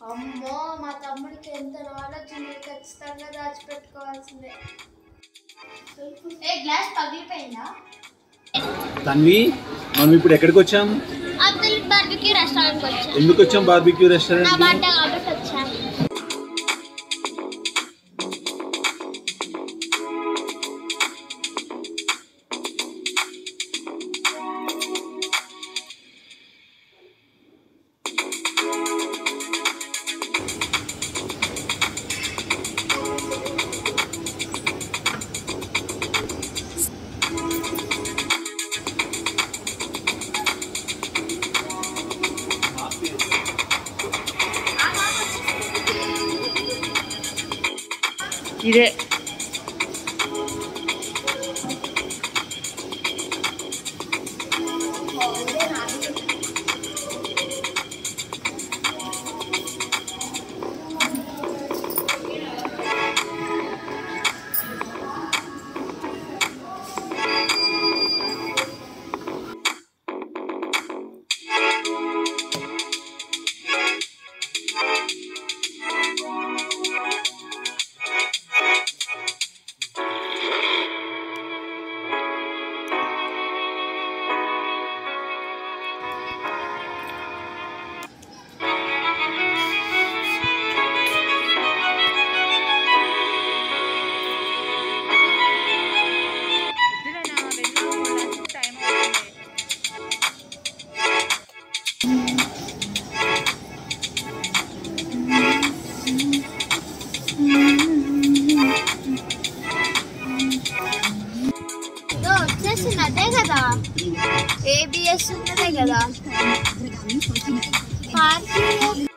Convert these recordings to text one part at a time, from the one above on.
అమ్మో మా తమ్ముడికి ఎంత నాలెడ్జ్ ఉంది ఖచ్చితంగా దాచిపెట్టుకోవాల్సిందే. ఏ గ్లాస్ పగిలిపోయిందా? తన్వి మనం ఇప్పుడు ఎక్కడికి వచ్చాం? అబ్దుల్ బార్బిక్యూ రెస్టారెంట్కి వచ్చాను ఎందుకు వచ్చాం బార్బిక్యూ రెస్టారెంట్ きれ。ఇదో వచ్చేసింది అదే కదా ఏబిఎస్ ఉన్నదే కదా పార్కింగ్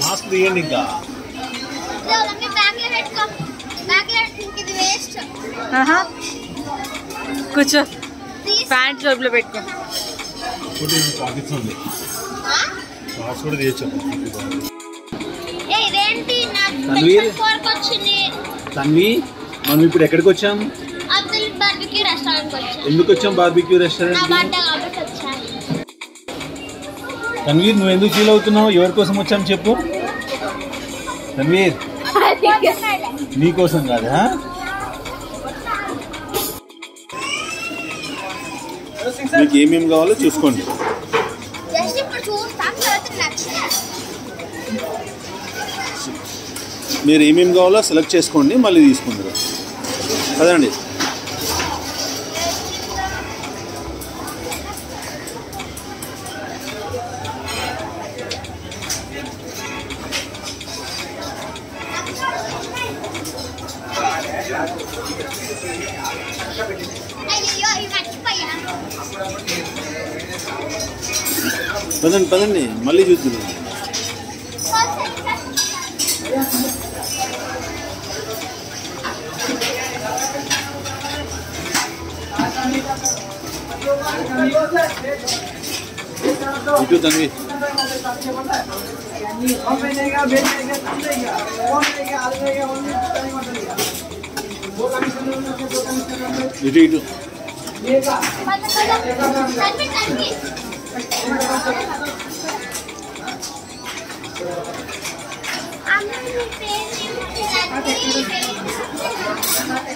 మాస్క్ తీయండి ఇంకా బ్యాగ్లో పెట్టుకో బ్యాగ్లో ఇది వేస్ట్ ఆహా. కూర్చో ప్యాంట్ జోబులో పెట్టుకో పాకిస్తుంది కూడా తీయచ్చు? తన్వీర్? ఫోర్క్ వచ్చింది తన్వి మనం ఇప్పుడు ఎక్కడికి వచ్చాం? ఎందుకు వచ్చాం బార్బిక్యూ రెస్టారెంట్ తన్వీర్ నువ్వు ఎందుకు ఫీల్ అవుతున్నావు? ఎవరి కోసం వచ్చాం చెప్పు? తన్వీర్. నీ కోసం కాదా? మీకు ఏమేమి కావాలో చూసుకోండి. మీరు ఏమేమి కావాలో సెలెక్ట్ చేసుకోండి మళ్ళీ తీసుకుందరు. కదండి పదండి పదండి మళ్ళీ చూద్దాం ఇటు తన్వి ఇటు ఇటు আমি পেন নিয়ে যাচ্ছি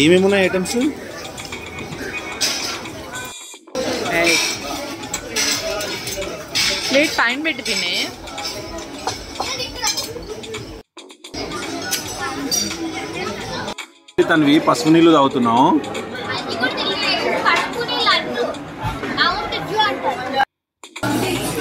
ఏమేమి ఉన్నాయి ఐటమ్స్? ప్లేట్ పైన పెట్టి తినే. తనవి పసుపు నీళ్ళు తాగుతున్నాం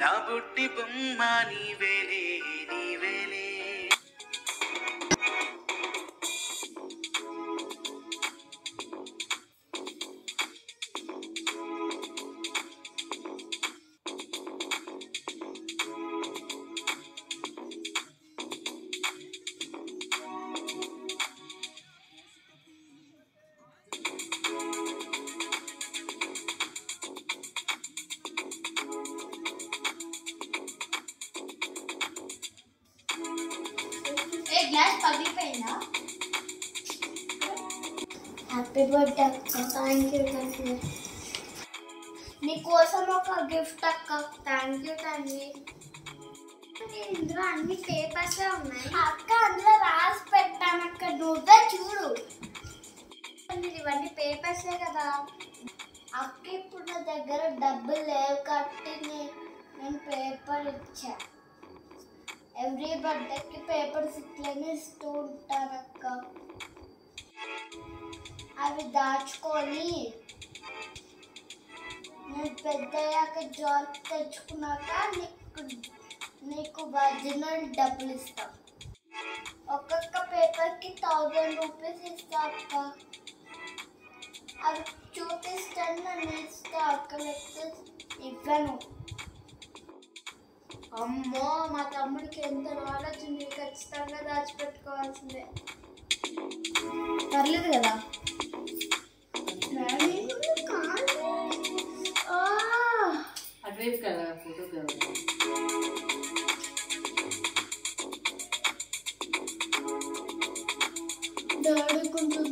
నా బుట్టి బొమ్మ నీవేలే నీవేలే గ్లాస్ పగిలిపోయిందా? హ్యాపీ బర్త్డే అక్క. థ్యాంక్ యూ థ్యాంక్ యూ నీకోసం ఒక గిఫ్ట్ అక్క. థ్యాంక్ యూ యూ ఇందులో అన్ని పేపర్స్ ఉన్నాయి? అక్క అందులో రాసి పెట్టాను అక్క. నువ్వే చూడు. ఇవన్నీ పేపర్సే కదా? అక్క ఇప్పుడు నా దగ్గర డబ్బులు లేవు కట్టి నేను పేపర్ ఇచ్చా. ఎవ్రీ బర్త్డేకి పేపర్స్ ఇట్లనే ఇస్తూ ఉంటాను అక్క అవి దాచుకొని నేను పెద్దయ్యాక జాబ్ తెచ్చుకున్నాక నీకు నీకు ఒరిజినల్ డబ్బులు ఇస్తా ఒక్కొక్క పేపర్కి థౌజండ్ రూపీస్ ఇస్తా అక్క అవి చూపిస్తాను నన్ను ఇస్తా అక్క లేకపోతే ఇవ్వను అమ్మో మా తమ్ముడికి ఎంత నాలెడ్జ్ ఉంది ఖచ్చితంగా దాచిపెట్టుకోవాల్సిందే. పర్లేదు కదా? అటువైపు కదా ఫోటో కదా. కొంచెం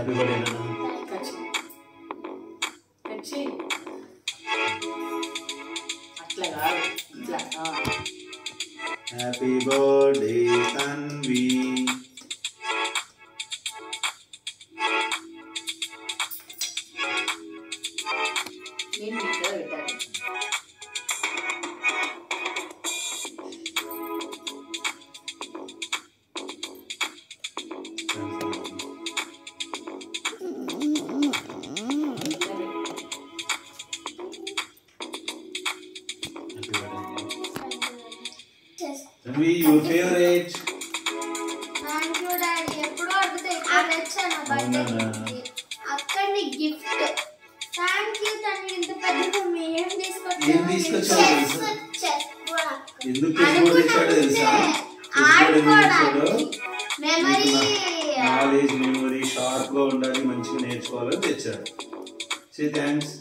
హ్యాపీ బర్త్డే కట్ చేయి అట్లా కాదు ఇట్లా ఆ. Happy birthday Tanvi Tanvi your favourite ఎప్పుడో అడిగితే ఇక్కడ తెచ్చాను బర్త్డే అక్కడి గిఫ్ట్ థ్యాంక్ యూ తను ఇంత పెద్ద మమ్మీ ఏం తీసుకొచ్చావు? ఏం తీసుకొచ్చావు? Chess, తెలుసా? chess కూడా. ఎందుకు చెస్ తెచ్చాడో? తెలుసా నాలెడ్జ్ మెమరీ షార్ప్గా ఉండాలి మంచిగా నేర్చుకోవాలని తెచ్చాడు. Say thanks